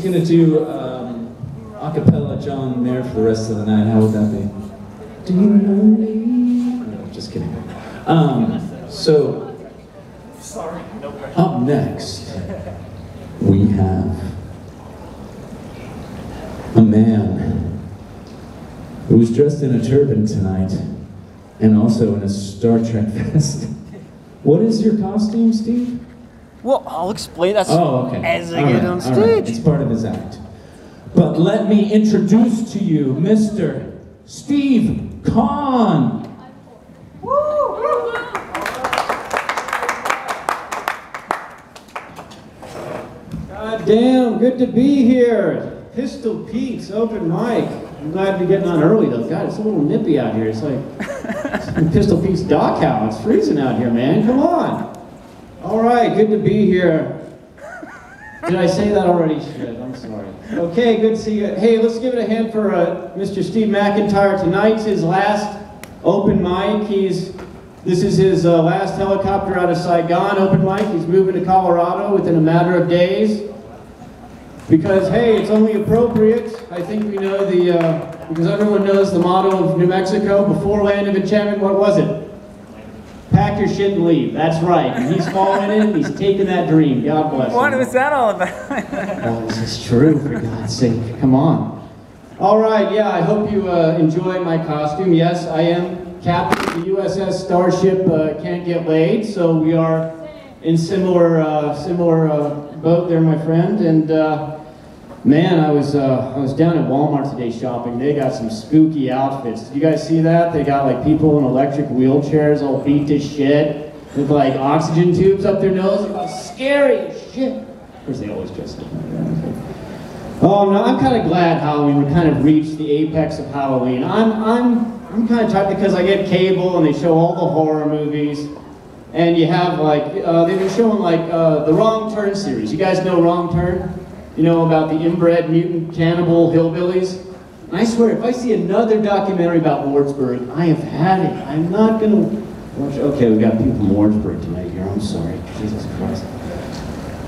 just gonna do um, a cappella John Mayer for the rest of the night. How would that be? Do you know me? No, just kidding. Um, so, Sorry, no pressure. up next, we have a man who was dressed in a turban tonight and also in a Star Trek vest. What is your costume, Steve? Well, I'll explain. that Oh, okay. as I All get right, on all right. stage. It's part of his act. But let me introduce to you Mr. Steve Conn. God damn, good to be here. Pistol Pete's open mic. I'm glad to be getting on early though. God, it's a little nippy out here. It's like it's Pistol Pete's dock house. It's freezing out here, man. Come on. All right, good to be here. Did I say that already? Shit, I'm sorry. Okay, good to see you. Hey, let's give it a hand for uh, Mr. Steve McIntyre. Tonight's his last open mic. He's this is his uh, last helicopter out of Saigon open mic. He's moving to Colorado within a matter of days. Because hey, it's only appropriate. I think we know the uh, because everyone knows the motto of New Mexico before land of enchantment. What was it? Pack your shit and leave. That's right. And he's following it. He's taking that dream. God bless him. What was that all about? Oh, this is true, for God's sake. Come on. All right, yeah, I hope you uh, enjoy my costume. Yes, I am captain of the USS Starship uh, Can't Get Laid, so we are in similar uh, similar uh, boat there, my friend. And uh, man, I was uh, I was down at Walmart today shopping. They got some spooky outfits. Did you guys see that? They got like people in electric wheelchairs, all beat to shit, with like oxygen tubes up their nose. It was scary as shit. Of course, they always dress that. Oh no, I'm kind of glad Halloween. We kind of reached the apex of Halloween. I'm I'm I'm kind of tired because I get cable and they show all the horror movies, and you have like uh, they've been showing like uh, the Wrong Turn series. You guys know Wrong Turn? You know about the inbred mutant cannibal hillbillies? And I swear, if I see another documentary about Wardsburg, I have had it. I'm not gonna watch. Okay, we've got people from Wardsburg tonight here. I'm sorry. Jesus Christ.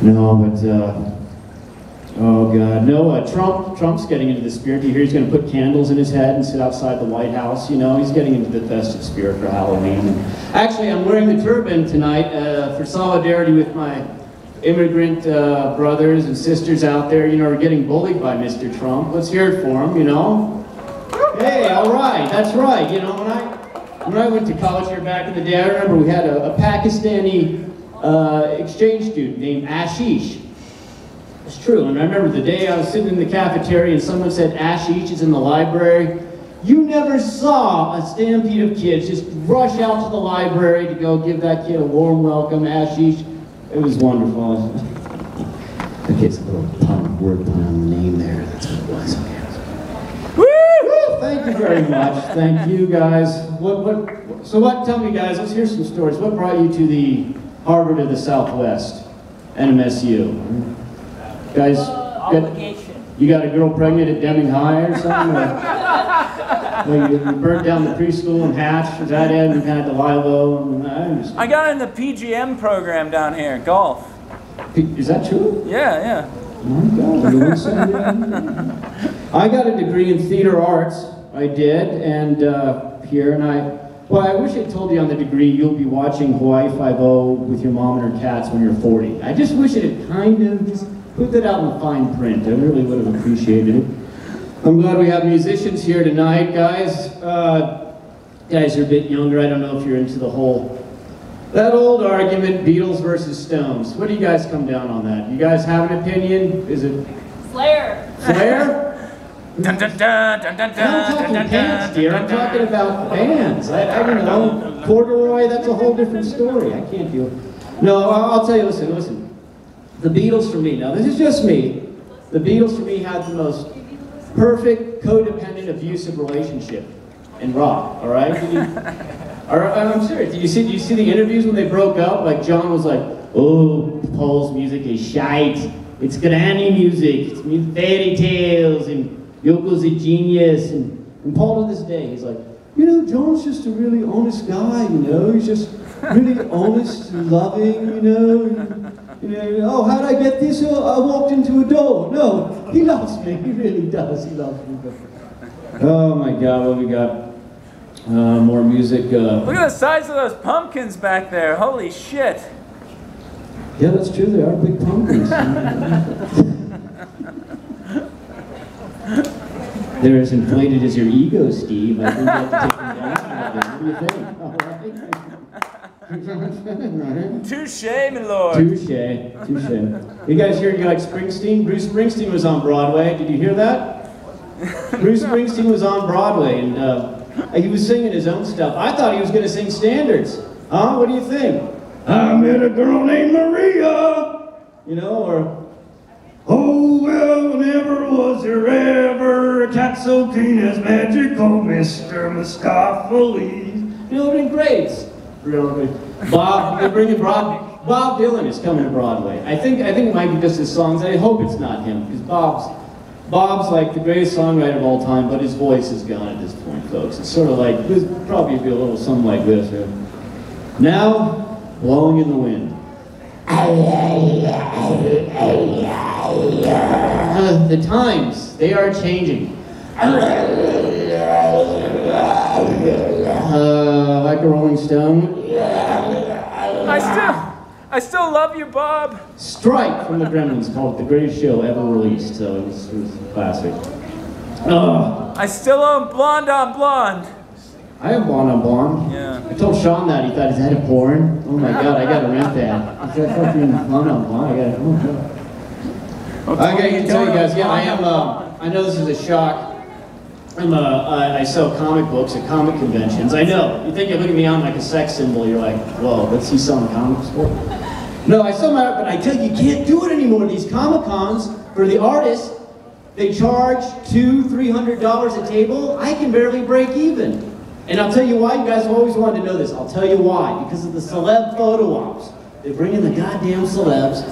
No, but. Uh, Oh God, no! Uh, Trump, Trump's getting into the spirit. You hear he's going to put candles in his head and sit outside the White House? You know, he's getting into the festive spirit for Halloween. Actually, I'm wearing the turban tonight uh, for solidarity with my immigrant uh, brothers and sisters out there. You know, are getting bullied by Mr. Trump. Let's hear it for him. You know. Hey, all right, that's right. You know, when I when I went to college here back in the day, I remember we had a, a Pakistani uh, exchange student named Ashish. It's true, and I remember the day I was sitting in the cafeteria and someone said Ashish is in the library. You never saw a stampede of kids just rush out to the library to go give that kid a warm welcome, Ashish. It was wonderful. Okay, it's a little pun, word pun on the name there. That's what it was. Okay. Woo! Thank you very much. Thank you, guys. What, what, so what, tell me, guys, let's hear some stories. What brought you to the Harvard of the Southwest, NMSU? Guys, uh, got, you got a girl pregnant at Deming High or something? Or, well, you, you burnt down the preschool and Hatch, is that kind of to lie low? And, I just, I got in the PGM program down here, golf. is that true? Yeah, yeah. My God, you want to send me? I got a degree in theater arts. I did, and uh, here, and I. Well, I wish I told you on the degree you'll be watching Hawaii Five-O with your mom and her cats when you're 40. I just wish it had kind of put that out in the fine print. I really would have appreciated it. I'm glad we have musicians here tonight, guys. Uh, guys are a bit younger. I don't know if you're into the whole that old argument, Beatles versus Stones. What do you guys come down on that? You guys have an opinion? Is it Slayer. Flair? Dun, dun, dun, dun, dun, I'm talking dun, pants, dear. I'm talking about bands. I, I don't know. Corduroy, that's a whole different story. I can't do it. No, I'll I'll tell you, listen, listen. The Beatles for me, now this is just me. The Beatles for me had the most perfect codependent abusive relationship in rock, all right? You- I'm serious. Did you see? Did you see the interviews when they broke up? Like John was like, "Oh, Paul's music is shite. It's granny music. It's fairy tales, and Yoko's a genius." And, and Paul to this day, he's like, you know, John's just a really honest guy, you know, he's just really honest and loving, you know. And, oh, how'd I get this? Oh, I walked into a door. No, he loves me. He really does. He loves me. Oh my God, what we got? Uh, more music. Uh, Look at the size of those pumpkins back there. Holy shit. yeah, that's true. They are big pumpkins. They're as inflated as your ego, Steve. I think you have to take them down. What do you think? All right. Touche, my lord. Touche, touche. You guys hear you like Springsteen? Bruce Springsteen was on Broadway. Did you hear that? Bruce Springsteen was on Broadway and uh, he was singing his own stuff. I thought he was going to sing standards. Huh? What do you think? I met a girl named Maria. You know, or Oh, well, never was there ever a cat so keen as magical Mr. Mistoffelees. You know, in grades. Really. Bob, they're bringing Bob, Bob Dylan is coming to Broadway. I think, I think it might be just his songs. I hope it's not him, because Bob's, Bob's like the greatest songwriter of all time, but his voice is gone at this point, folks. It's sort of like, this probably be a little something like this. Here. Now, blowing in the wind. Uh, the times, they are changing. Still love you, Bob. Strike from the Gremlins called the greatest show ever released, so it was, it was a classic. Uh, I still own Blonde on Blonde. I have Blonde on Blonde. Yeah. I told Sean that, he thought, is that a porn? Oh my god, I gotta rent that. Is that fucking Blonde on Blonde? I gotta, oh god. I gotta tell you guys, yeah, I am, uh, I know this is a shock. I'm, uh, I, I sell comic books at comic conventions. I know, you think you look at me, I'm like a sex symbol, you're like, whoa, what's he selling comics for? No, I my but I tell you, you can't do it anymore. These Comic Cons, for the artists, they charge two, three hundred dollars a table. I can barely break even. And I'll tell you why, you guys have always wanted to know this. I'll tell you why. Because of the celeb photo ops. They bring in the goddamn celebs,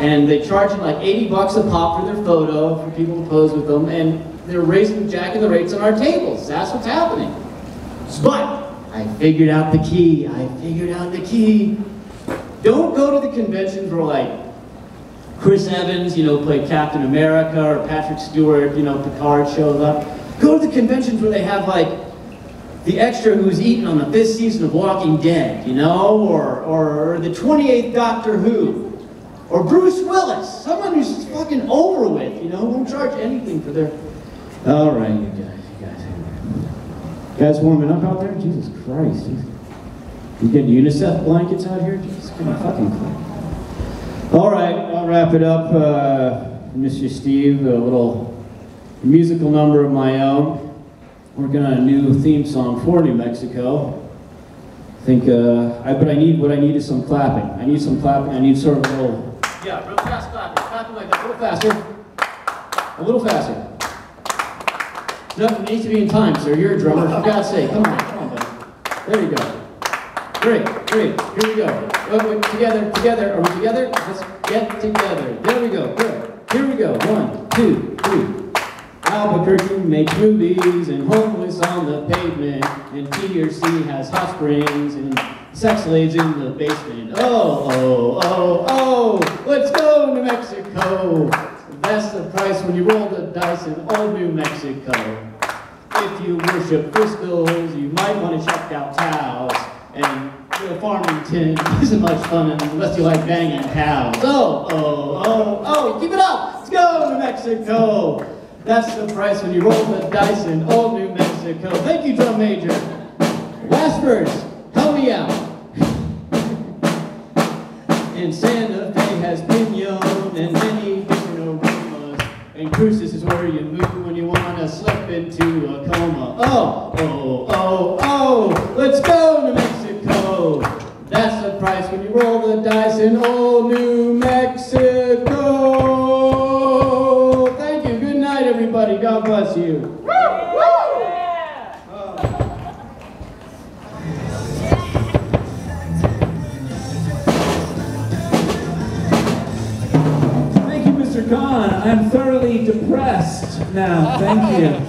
and they charge them like 80 bucks a pop for their photo, for people to pose with them, and they're raising, jacking the rates on our tables. That's what's happening. But I figured out the key. I figured out the key. Go to the conventions where like Chris Evans, you know, played Captain America, or Patrick Stewart, you know, Picard shows up. Go to the conventions where they have like the extra who's eaten on the fifth season of Walking Dead, you know, or, or the 28th Doctor Who, or Bruce Willis, someone who's fucking over with, you know, won't charge anything for their. All right, you guys, you guys. You guys warming up out there? Jesus Christ. You getting UNICEF blankets out here? Jesus fucking. All right, I'll wrap it up. Uh, Mr. Steve, a little musical number of my own. Working on a new theme song for New Mexico. I think, uh, I, but I need, what I need is some clapping. I need some clapping. I need sort of a little, yeah, real fast clapping. Clapping like that, a little faster. A little faster. No, it needs to be in time, sir. You're a drummer, for God's sake. Come on, come on, buddy. There you go. Great, great. Here we go. Oh, together, together. Are we together? Let's get together. There we go. Good. Here we go. One, two, three. Albuquerque makes movies and homeless on the pavement, and T or C has hot springs and sex slaves in the basement. Oh, oh, oh, oh, let's go New Mexico. That's the price when you roll the dice in old New Mexico. If you worship crystals, you might want to check out Taos. Farmington isn't much fun unless you like banging cows. Oh, oh, oh, oh, keep it up. Let's go New Mexico. That's the price when you roll the dice in old New Mexico. Thank you, drum major. Last verse, help me out. And Santa Fe has pinon and many different aromas. And Cruces is where you move when you want to slip into a coma. Oh, oh, oh, oh, let's go New Mexico. That's the price when you roll the dice in old New Mexico. Thank you. Good night, everybody. God bless you. Thank you, Mr. Conn. I'm thoroughly depressed now. Thank you.